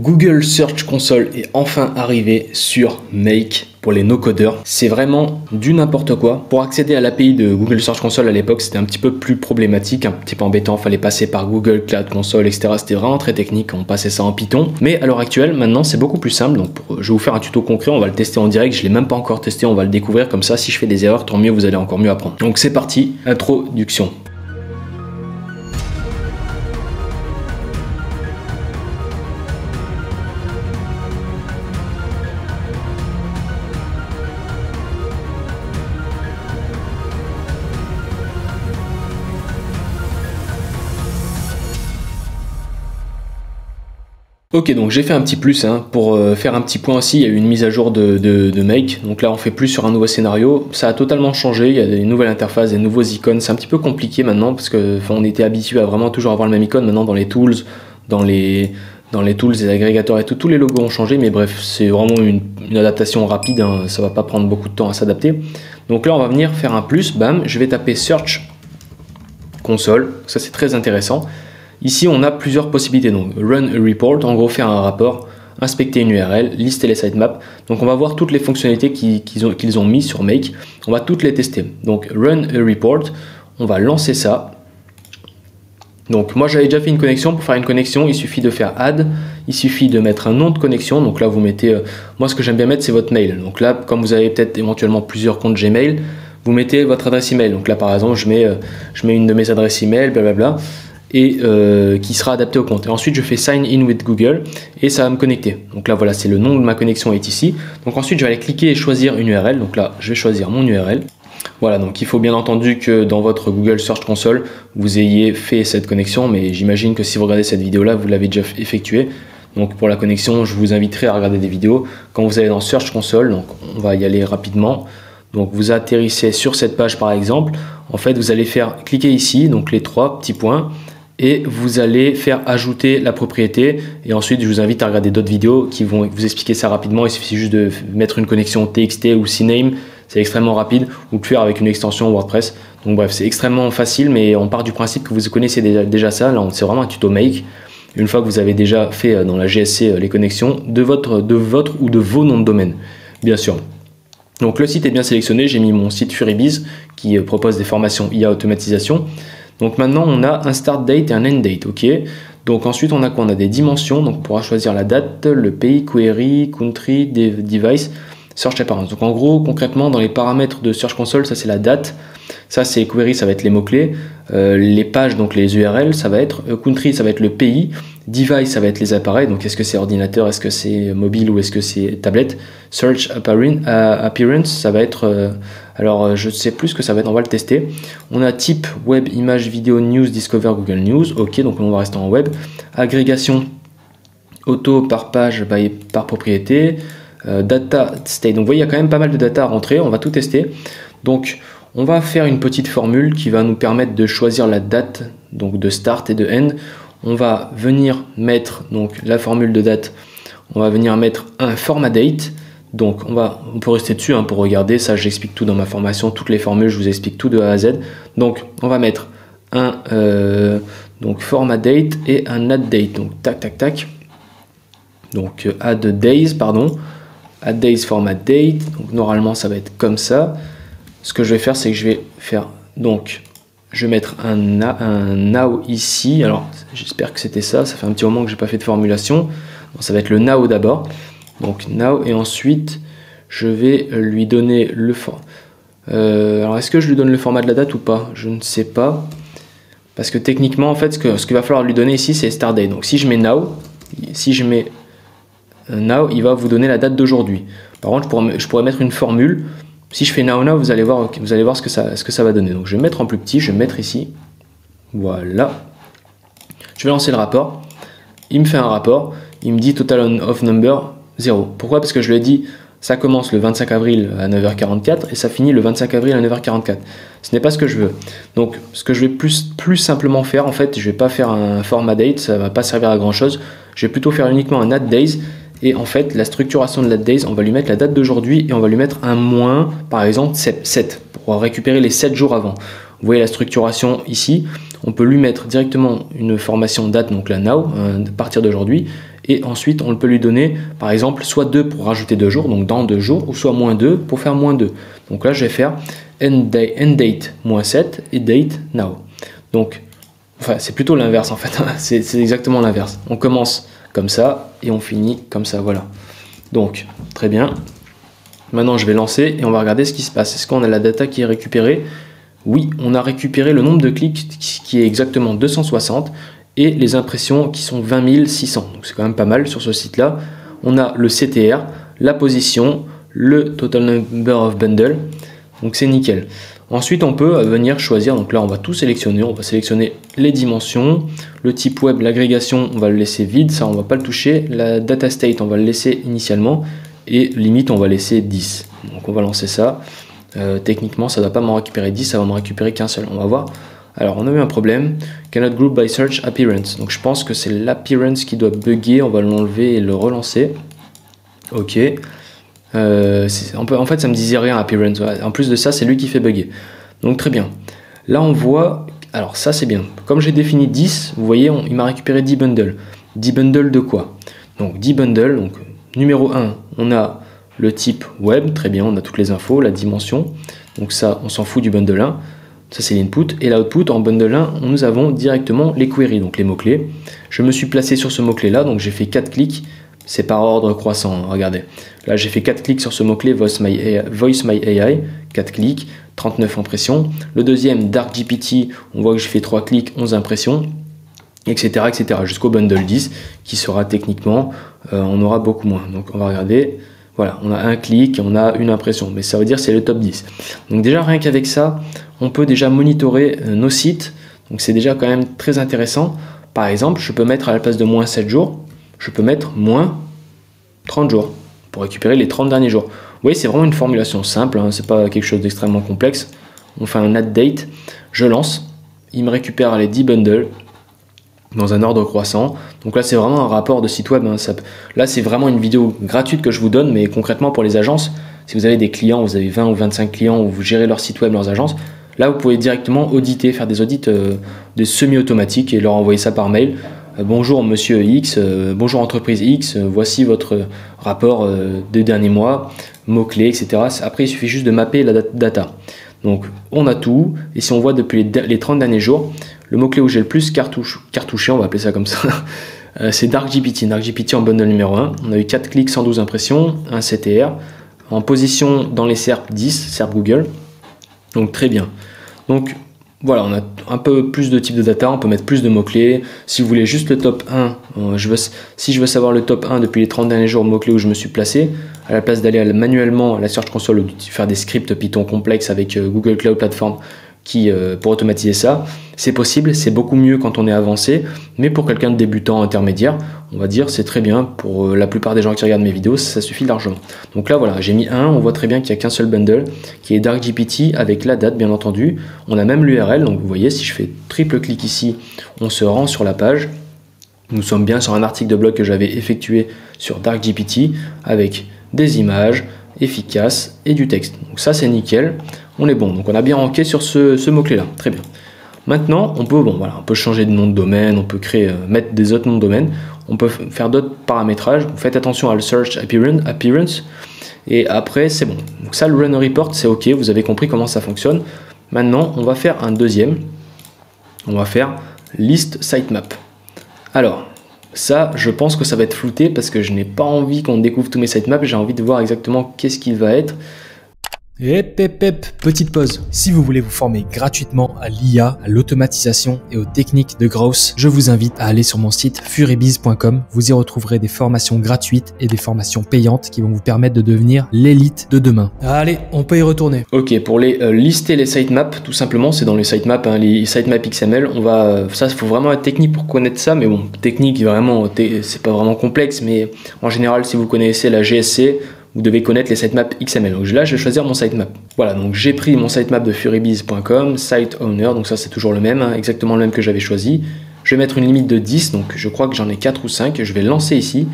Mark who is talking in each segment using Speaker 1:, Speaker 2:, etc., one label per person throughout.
Speaker 1: Google Search Console est enfin arrivé sur Make pour les no-codeurs. C'est vraiment du n'importe quoi. Pour accéder à l'API de Google Search Console à l'époque, c'était un petit peu plus problématique, un petit peu embêtant. Fallait passer par Google Cloud Console, etc. C'était vraiment très technique. On passait ça en Python. Mais à l'heure actuelle, maintenant, c'est beaucoup plus simple. Donc, je vais vous faire un tuto concret. On va le tester en direct. Je l'ai même pas encore testé. On va le découvrir comme ça. Si je fais des erreurs, tant mieux. Vous allez encore mieux apprendre. Donc, c'est parti. Introduction. Ok, donc j'ai fait un petit plus hein, pour euh, faire un petit point aussi. Il y a eu une mise à jour de, Make. Donc là, on fait plus sur un nouveau scénario. Ça a totalement changé. Il y a des nouvelles interfaces, des nouveaux icônes. C'est un petit peu compliqué maintenant parce que on était habitué à vraiment toujours avoir le même icône. Maintenant, dans les tools, dans les dans les tools, les agrégateurs et tout, tous les logos ont changé. Mais bref, c'est vraiment une, adaptation rapide. Hein. Ça va pas prendre beaucoup de temps à s'adapter. Donc là, on va venir faire un plus. Bam, je vais taper Search console. Ça, c'est très intéressant. Ici, on a plusieurs possibilités. Donc, run a report, en gros, faire un rapport, inspecter une URL, lister les sitemaps. Donc, on va voir toutes les fonctionnalités qu'ils ont, qu'ils ont mis sur Make. On va toutes les tester. Donc, run a report, on va lancer ça. Donc, moi, j'avais déjà fait une connexion. Pour faire une connexion, il suffit de faire add. Il suffit de mettre un nom de connexion. Donc là, vous mettez. Euh, moi, ce que j'aime bien mettre, c'est votre mail. Donc là, comme vous avez peut-être éventuellement plusieurs comptes Gmail, vous mettez votre adresse email. Donc là, par exemple, je mets, euh, je mets une de mes adresses email, blablabla et euh, qui sera adapté au compte. Et ensuite, je fais Sign in with Google et ça va me connecter. Donc là, voilà, c'est le nom de ma connexion est ici. Donc ensuite, je vais aller cliquer et choisir une URL. Donc là, je vais choisir mon URL. Voilà, donc il faut bien entendu que dans votre Google Search Console, vous ayez fait cette connexion, mais j'imagine que si vous regardez cette vidéo-là, vous l'avez déjà effectué. Donc pour la connexion, je vous inviterai à regarder des vidéos. Quand vous allez dans Search Console, donc on va y aller rapidement. Donc vous atterrissez sur cette page par exemple. En fait, vous allez faire cliquer ici, donc les trois petits points et vous allez faire ajouter la propriété. Et ensuite je vous invite à regarder d'autres vidéos qui vont vous expliquer ça rapidement. Il suffit juste de mettre une connexion TXT ou CNAME c'est extrêmement rapide. Ou de faire avec une extension WordPress. Donc bref c'est extrêmement facile mais on part du principe que vous connaissez déjà, ça. Là c'est vraiment un tuto make. Une fois que vous avez déjà fait euh, dans la GSC euh, les connexions de votre, de votre ou de vos noms de domaine. Bien sûr. Donc le site est bien sélectionné. J'ai mis mon site Furibiz qui euh, propose des formations IA automatisation donc maintenant, on a un start date et un end date, ok? Donc ensuite, on a quoi? On a des dimensions, donc on pourra choisir la date, le pays, query, country, device, search appearance. Donc en gros, concrètement, dans les paramètres de Search Console, ça c'est la date, ça c'est query, ça va être les mots-clés, euh, les pages, donc les URL, ça va être euh, country, ça va être le pays, device, ça va être les appareils, donc est-ce que c'est ordinateur, est-ce que c'est mobile ou est-ce que c'est tablette, search appearance, ça va être euh, alors, euh, je ne sais plus ce que ça va être, on va le tester. On a type web, image, vidéo, news, discover, Google News. Ok, donc on va rester en web. Agrégation auto par page par propriété. Euh, data state. Donc, vous voyez, il y a quand même pas mal de data à rentrer. On va tout tester. Donc, on va faire une petite formule qui va nous permettre de choisir la date donc de start et de end. On va venir mettre donc la formule de date. On va venir mettre un format date. Donc on, va, on peut rester dessus hein, pour regarder, ça j'explique tout dans ma formation, toutes les formules, je vous explique tout de A à Z. Donc on va mettre un euh, donc format date et un add date. Donc tac tac tac. Donc euh, add days, pardon. Add days format date. Donc normalement ça va être comme ça. Ce que je vais faire, c'est que je vais faire donc je vais mettre un, un now ici. Alors j'espère que c'était ça. Ça fait un petit moment que j'ai pas fait de formulation. ça va être le now d'abord donc now et ensuite je vais lui donner le format. Euh, alors est-ce que je lui donne le format de la date ou pas? Je ne sais pas. Parce que techniquement, en fait, ce qu'il va falloir lui donner ici, c'est start date. Donc si je mets now, si je mets euh, now, il va vous donner la date d'aujourd'hui. Par contre, je pourrais, je pourrais, mettre une formule. Si je fais now now, vous allez voir, vous allez voir ce, que ça, ce que ça va donner. Donc je vais mettre en plus petit, je vais mettre ici. Voilà. Je vais lancer le rapport. Il me fait un rapport. Il me dit total of number 0. Pourquoi? Parce que je lui ai dit, ça commence le 25 avril à 9h44 et ça finit le 25 avril à 9h44. Ce n'est pas ce que je veux. Donc, ce que je vais plus, simplement faire, en fait, je vais pas faire un format date, ça va pas servir à grand chose. Je vais plutôt faire uniquement un add days. Et en fait, la structuration de l'add days, on va lui mettre la date d'aujourd'hui et on va lui mettre un moins, par exemple 7, pour récupérer les 7 jours avant. Vous voyez la structuration ici. On peut lui mettre directement une formation date, donc la now, à partir d'aujourd'hui, Et ensuite, on peut lui donner, par exemple, soit 2 pour rajouter 2 jours, donc dans 2 jours, ou soit moins 2 pour faire moins 2. Donc là, je vais faire end date, moins 7 et date now. Donc, c'est plutôt l'inverse en fait. c'est exactement l'inverse. On commence comme ça et on finit comme ça, voilà. Donc, très bien. Maintenant, je vais lancer et on va regarder ce qui se passe. Est-ce qu'on a la data qui est récupérée? Oui, on a récupéré le nombre de clics qui est exactement 260 et les impressions qui sont 20 600. Donc c'est quand même pas mal sur ce site-là. On a le CTR, la position, le total number of bundle. Donc c'est nickel. Ensuite, on peut venir choisir. Donc là, on va tout sélectionner. On va sélectionner les dimensions, le type web, l'agrégation, on va le laisser vide. Ça, on va pas le toucher. La data state, on va le laisser initialement et limite on va laisser 10. Donc on va lancer ça. Euh, techniquement ça ne va pas m'en récupérer 10, ça va m'en récupérer qu'un seul. On va voir. Alors on a eu un problème. Cannot group by search appearance. Donc je pense que c'est l'appearance qui doit bugger. On va l'enlever et le relancer. Ok. Euh, en fait ça me disait rien appearance. En plus de ça c'est lui qui fait bugger. Donc très bien. Là on voit. Alors ça c'est bien. Comme j'ai défini 10, vous voyez il m'a récupéré 10 bundles. 10 bundles de quoi? Donc 10 bundles. Donc Numéro 1, on a le type web, très bien, on a toutes les infos, la dimension. Donc ça, on s'en fout du bundle 1. Ça, c'est l'input. Et l'output, en bundle 1, nous avons directement les queries, donc les mots-clés. Je me suis placé sur ce mot-clé-là, donc j'ai fait 4 clics. C'est par ordre croissant, regardez. Là, j'ai fait 4 clics sur ce mot-clé Voice My, Voice My AI, 4 clics, 39 impressions. Le deuxième, Dark GPT, on voit que j'ai fait 3 clics, 11 impressions etc. etc. jusqu'au bundle 10 qui sera techniquement, euh, on aura beaucoup moins. Donc on va regarder, voilà, on a un clic, on a une impression, mais ça veut dire c'est le top 10. Donc déjà rien qu'avec ça, on peut déjà monitorer euh, nos sites, donc c'est déjà quand même très intéressant. Par exemple, je peux mettre à la place de moins 7 jours, je peux mettre moins 30 jours pour récupérer les 30 derniers jours. Vous voyez, c'est vraiment une formulation simple, hein, c'est pas quelque chose d'extrêmement complexe. On fait un add date, je lance, il me récupère les 10 bundles, dans un ordre croissant. Donc là, c'est vraiment un rapport de site web. Hein. là, c'est vraiment une vidéo gratuite que je vous donne, mais concrètement pour les agences, si vous avez des clients, vous avez 20 ou 25 clients où vous gérez leur site web, leurs agences, là, vous pouvez directement auditer, faire des audits euh, semi-automatiques et leur envoyer ça par mail. Euh, bonjour monsieur X, euh, bonjour entreprise X, voici votre rapport des derniers mois, mots-clés, etc. Après, il suffit juste de mapper la data. Donc, on a tout, et si on voit depuis les 30 derniers jours, le mot-clé où j'ai le plus cartouché, on va appeler ça comme ça, euh, c'est DarkGPT. DarkGPT en bundle numéro 1. On a eu 4 clics, 112 impressions, un CTR. En position dans les SERP 10, SERP Google. Donc très bien. Donc voilà, on a un peu plus de types de data, on peut mettre plus de mots-clés. Si vous voulez juste le top 1, euh, si je veux savoir le top 1 depuis les 30 derniers jours, mots-clés où je me suis placé, à la place d'aller manuellement à la Search Console ou de faire des scripts Python complexes avec euh, Google Cloud Platform, qui, euh, pour automatiser ça. C'est possible, c'est beaucoup mieux quand on est avancé, mais pour quelqu'un de débutant intermédiaire, on va dire c'est très bien. Pour euh, la plupart des gens qui regardent mes vidéos, ça suffit largement. Donc là voilà, j'ai mis un, on voit très bien qu'il n'y a qu'un seul bundle, qui est DarkGPT avec la date bien entendu. On a même l'URL, donc vous voyez, si je fais triple clic ici, on se rend sur la page. Nous sommes bien sur un article de blog que j'avais effectué sur DarkGPT avec des images efficaces et du texte. Donc ça c'est nickel on est bon. Donc on a bien ranké sur ce, mot-clé-là. Très bien. Maintenant, on peut, bon, voilà, on peut changer de nom de domaine, on peut créer, euh, mettre des autres noms de domaine, on peut faire d'autres paramétrages. Faites attention à le search appearance, et après c'est bon. Donc ça, le run report, c'est ok. Vous avez compris comment ça fonctionne. Maintenant, on va faire un deuxième. On va faire list sitemap. Alors, ça, je pense que ça va être flouté parce que je n'ai pas envie qu'on découvre tous mes sitemaps. J'ai envie de voir exactement qu'est-ce qu'il va être.
Speaker 2: Hep, hep, hep, petite pause. Si vous voulez vous former gratuitement à l'IA, à l'automatisation et aux techniques de growth, je vous invite à aller sur mon site furibiz.com. Vous y retrouverez des formations gratuites et des formations payantes qui vont vous permettre de devenir l'élite de demain. Allez, on peut y retourner.
Speaker 1: Ok, pour les euh, lister les sitemaps, tout simplement, c'est dans les sitemaps, hein, les sitemaps XML. On va, euh, ça, faut vraiment être technique pour connaître ça, mais bon, technique vraiment, c'est pas vraiment complexe, mais en général, si vous connaissez la GSC, vous devez connaître les sitemaps XML. Donc là, je vais choisir mon sitemap. Voilà, donc j'ai pris mon sitemap de furibiz.com, site owner, donc ça c'est toujours le même, hein, exactement le même que j'avais choisi. Je vais mettre une limite de 10, donc je crois que j'en ai 4 ou 5, je vais lancer ici,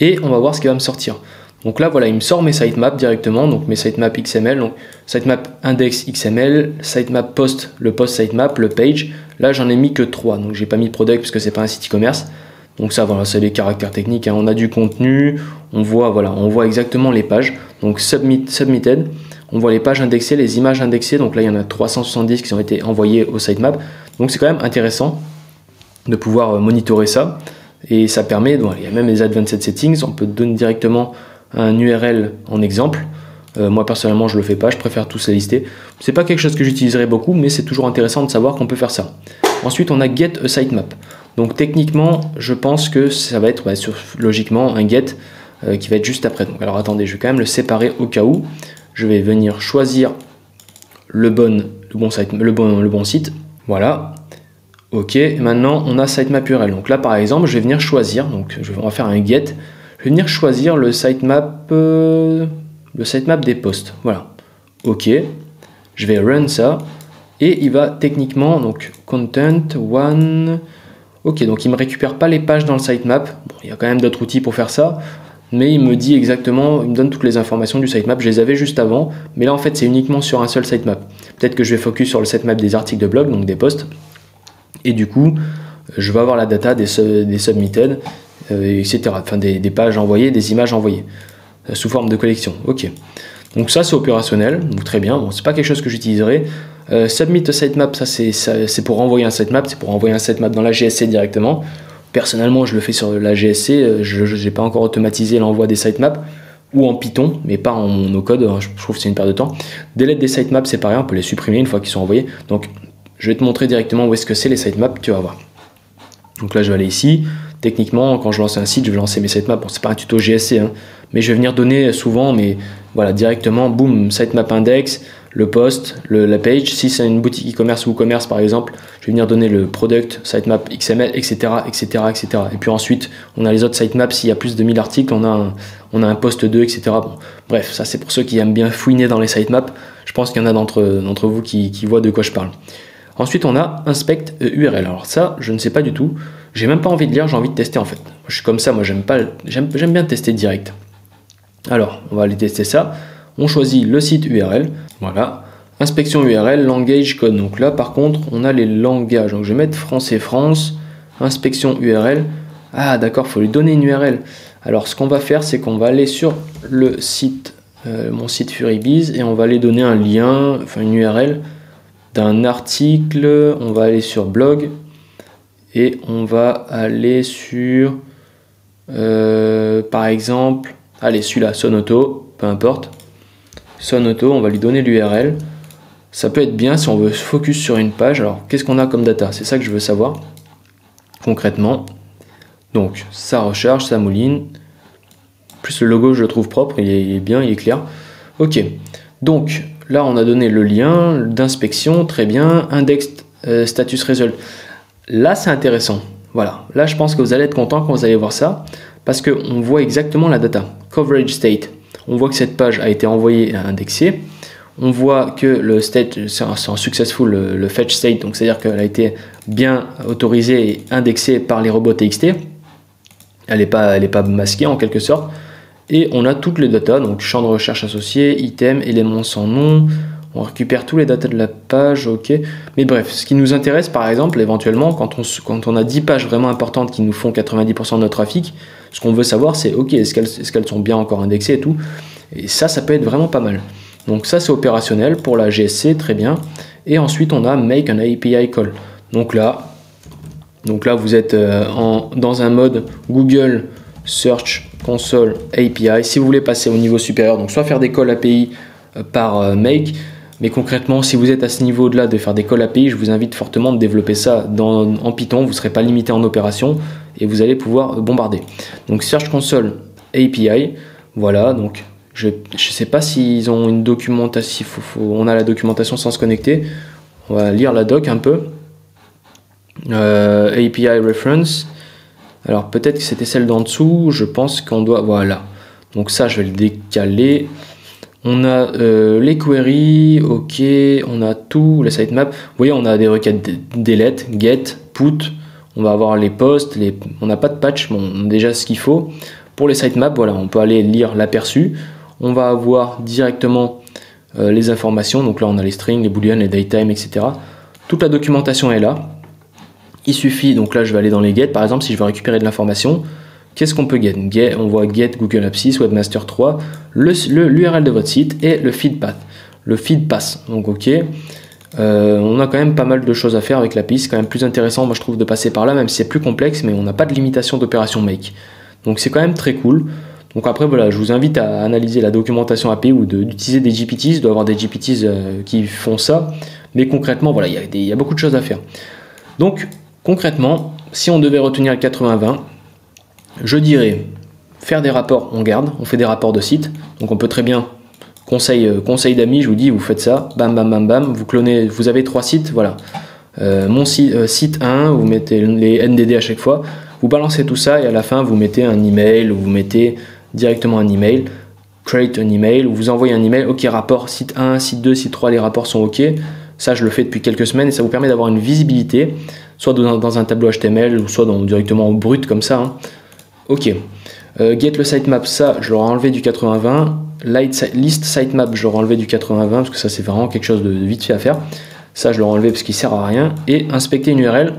Speaker 1: et on va voir ce qui va me sortir. Donc là, voilà, il me sort mes sitemaps directement, donc mes sitemaps XML, donc sitemap index XML, sitemap post, le post sitemap, le page. Là, j'en ai mis que 3, donc j'ai pas mis product parce que c'est pas un site e-commerce. Donc ça, voilà, c'est les caractères techniques. Hein. On a du contenu, on voit, on voit exactement les pages. Donc submit, submitted, on voit les pages indexées, les images indexées. Donc là, il y en a 370 qui ont été envoyées au sitemap. Donc c'est quand même intéressant de pouvoir euh, monitorer ça. Et ça permet, il y a même les advanced settings, on peut donner directement un URL en exemple. Euh, moi personnellement je le fais pas, je préfère tous les lister. C'est pas quelque chose que j'utiliserai beaucoup, mais c'est toujours intéressant de savoir qu'on peut faire ça. Ensuite on a get a sitemap. Donc techniquement je pense que ça va être logiquement un get euh, qui va être juste après. Alors attendez, je vais quand même le séparer au cas où. Je vais venir choisir le bon, site. Voilà. Ok, maintenant on a sitemap URL. Donc là par exemple, je vais venir choisir, donc je vais, on va faire un get. Je vais venir choisir le sitemap, euh, le sitemap des posts. Voilà. Ok, je vais run ça et il va techniquement donc content one. Ok, donc il me récupère pas les pages dans le sitemap. Il y a quand même d'autres outils pour faire ça mais il me dit exactement, il me donne toutes les informations du sitemap. Je les avais juste avant, mais là en fait c'est uniquement sur un seul sitemap. Peut-être que je vais focus sur le sitemap des articles de blog, donc des posts, et du coup je vais avoir la data des, des submitted, euh, etc. Enfin des, pages envoyées, des images envoyées, euh, sous forme de collection. Ok. Donc ça c'est opérationnel, donc très bien. Bon, c'est pas quelque chose que j'utiliserai. Euh, submit a sitemap, ça c'est pour envoyer un sitemap, c'est pour envoyer un sitemap dans la GSC directement. Personnellement, je le fais sur la GSC, euh, je n'ai pas encore automatisé l'envoi des sitemaps ou en Python, mais pas en no code, hein, je trouve que c'est une perte de temps. Delete des sitemaps, c'est pareil, on peut les supprimer une fois qu'ils sont envoyés. Donc, je vais te montrer directement où est-ce que c'est les sitemaps, tu vas voir. Donc là, je vais aller ici. Techniquement, quand je lance un site, je vais lancer mes sitemaps. Bon, c'est pas un tuto GSC, hein, mais je vais venir donner souvent, mais voilà, directement, boum, sitemap index, le post, la page. Si c'est une boutique e-commerce ou e-commerce par exemple, je vais venir donner le product, sitemap XML, etc., etc., etc. Et puis ensuite, on a les autres sitemaps. S'il y a plus de 1000 articles, on a un, on a post 2, etc. bref, ça c'est pour ceux qui aiment bien fouiner dans les sitemaps. Je pense qu'il y en a d'entre vous qui, qui voient de quoi je parle. Ensuite, on a inspect URL. Alors ça, je ne sais pas du tout. J'ai même pas envie de lire, j'ai envie de tester en fait. Je suis comme ça, moi j'aime pas, j'aime bien tester direct. Alors, on va aller tester ça. On choisit le site URL. Voilà. Inspection URL, langage code. Donc là, par contre, on a les langages. Donc je vais mettre français France. Inspection URL. Ah, d'accord, il faut lui donner une URL. Alors, ce qu'on va faire, c'est qu'on va aller sur le site, euh, mon site Furibiz, et on va aller donner un lien, enfin une URL d'un article. On va aller sur blog et on va aller sur, euh, par exemple, allez, celui-là, Sonoto, peu importe. Sonoto, on va lui donner l'URL. Ça peut être bien si on veut se focus sur une page. Alors, qu'est-ce qu'on a comme data? C'est ça que je veux savoir concrètement. Donc, ça recharge, ça mouline. Plus le logo, je le trouve propre, il est, bien, il est clair. Ok, donc là, on a donné le lien d'inspection, très bien. Index euh, status result. Là, c'est intéressant. Voilà, là, je pense que vous allez être content quand vous allez voir ça parce qu'on voit exactement la data. Coverage state on voit que cette page a été envoyée et indexée. On voit que le state, c'est un, successful, le, fetch state, donc c'est-à-dire qu'elle a été bien autorisée et indexée par les robots TXT. Elle n'est pas, pas masquée en quelque sorte. Et on a toutes les datas, donc champ de recherche associé, item, éléments sans nom. On récupère tous les datas de la page. Mais bref, ce qui nous intéresse par exemple, éventuellement, quand on, quand on a 10 pages vraiment importantes qui nous font 90% de notre trafic, ce qu'on veut savoir, c'est ok, est-ce qu'elles sont bien encore indexées et tout. Et ça, ça peut être vraiment pas mal. Donc ça, c'est opérationnel pour la GSC, très bien. Et ensuite, on a Make an API Call. Donc là, donc là vous êtes euh, en, dans un mode Google Search Console API. Si vous voulez passer au niveau supérieur, donc soit faire des calls API euh, par euh, Make, mais concrètement, si vous êtes à ce niveau-là de faire des calls API, je vous invite fortement de développer ça en Python. Vous ne serez pas limité en opération et vous allez pouvoir bombarder. Donc Search Console API, voilà, donc je ne sais pas s'ils ont une documentation, on a la documentation sans se connecter. On va lire la doc un peu. Euh, API reference. Alors peut-être que c'était celle d'en dessous, je pense qu'on doit... Voilà. Donc ça, je vais le décaler. On a euh, les queries, ok, on a tout, les sitemaps. Vous voyez, on a des requêtes delete, get, put. On va avoir les posts, on n'a pas de patch, mais on a déjà ce qu'il faut. Pour les sitemaps, voilà, on peut aller lire l'aperçu. On va avoir directement euh, les informations. Donc là, on a les strings, les booleans, les datetime, etc. Toute la documentation est là. il suffit, donc là je vais aller dans les get par exemple, si je veux récupérer de l'information, qu'est-ce qu'on peut get, On voit get Google Apps 6, Webmaster 3, l'URL de votre site et le feed path. Le feed pass, donc ok. Euh, on a quand même pas mal de choses à faire avec l'API, c'est quand même plus intéressant, moi je trouve, de passer par là, même si c'est plus complexe, mais on n'a pas de limitation d'opération make. Donc c'est quand même très cool. Donc après, voilà, je vous invite à analyser la documentation API ou d'utiliser des GPTs. Il doit y avoir des GPTs euh, qui font ça. Mais concrètement, voilà, il y, a beaucoup de choses à faire. Donc, concrètement, si on devait retenir le 80-20, je dirais faire des rapports, on garde, on fait des rapports de site. Donc on peut très bien, conseil, euh, conseil d'amis, je vous dis, vous faites ça, bam, bam, bam, bam, vous clonez, vous avez trois sites, voilà. Euh, mon site, site 1, vous mettez les NDD à chaque fois, vous balancez tout ça et à la fin vous mettez un email ou vous mettez directement un email, create un email, ou vous envoyez un email, ok rapport site 1, site 2, site 3, les rapports sont ok. Ça je le fais depuis quelques semaines et ça vous permet d'avoir une visibilité, soit dans, un tableau HTML ou soit directement au brut comme ça. Hein. Ok. Euh, get le sitemap, ça je l'aurais enlevé du 80-20. List sitemap, je l'aurais enlevé du 80-20 parce que ça c'est vraiment quelque chose de, vite fait à faire. Ça je l'aurais enlevé parce qu'il sert à rien. Et inspecter une URL,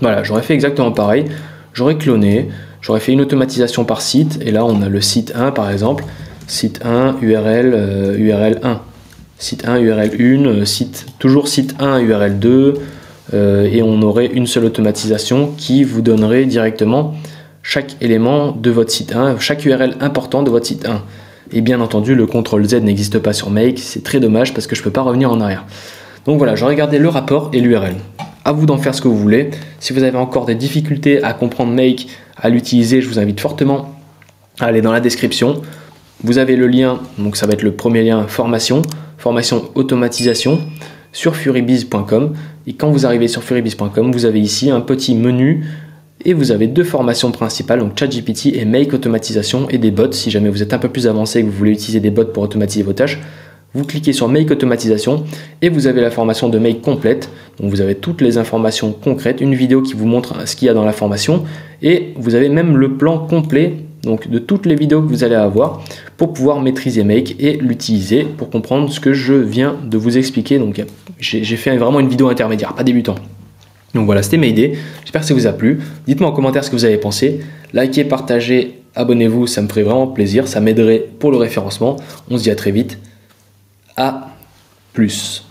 Speaker 1: voilà, j'aurais fait exactement pareil. J'aurais cloné, J'aurais fait une automatisation par site, et là on a le site 1 par exemple, site 1, URL, URL 1. Site 1, URL 1, site, toujours site 1, URL 2, euh, et on aurait une seule automatisation qui vous donnerait directement chaque élément de votre site 1, chaque URL important de votre site 1. Et bien entendu, le CTRL Z n'existe pas sur Make, c'est très dommage parce que je ne peux pas revenir en arrière. Donc voilà, j'aurais gardé le rapport et l'URL. À vous d'en faire ce que vous voulez. Si vous avez encore des difficultés à comprendre Make, à l'utiliser, je vous invite fortement à aller dans la description. Vous avez le lien, donc ça va être le premier lien formation, formation automatisation sur furibiz.com. Et quand vous arrivez sur furibiz.com, vous avez ici un petit menu et vous avez deux formations principales, donc ChatGPT et Make Automatisation et des bots. Si jamais vous êtes un peu plus avancé et que vous voulez utiliser des bots pour automatiser vos tâches, vous cliquez sur Make Automatisation et vous avez la formation de Make complète. Donc vous avez toutes les informations concrètes, une vidéo qui vous montre ce qu'il y a dans la formation et vous avez même le plan complet donc de toutes les vidéos que vous allez avoir pour pouvoir maîtriser Make et l'utiliser pour comprendre ce que je viens de vous expliquer. Donc j'ai fait vraiment une vidéo intermédiaire, pas débutant. Donc voilà, c'était mes idées. J'espère que ça vous a plu. Dites-moi en commentaire ce que vous avez pensé. Likez, partagez, abonnez-vous, ça me ferait vraiment plaisir. Ça m'aiderait pour le référencement. On se dit à très vite. A plus.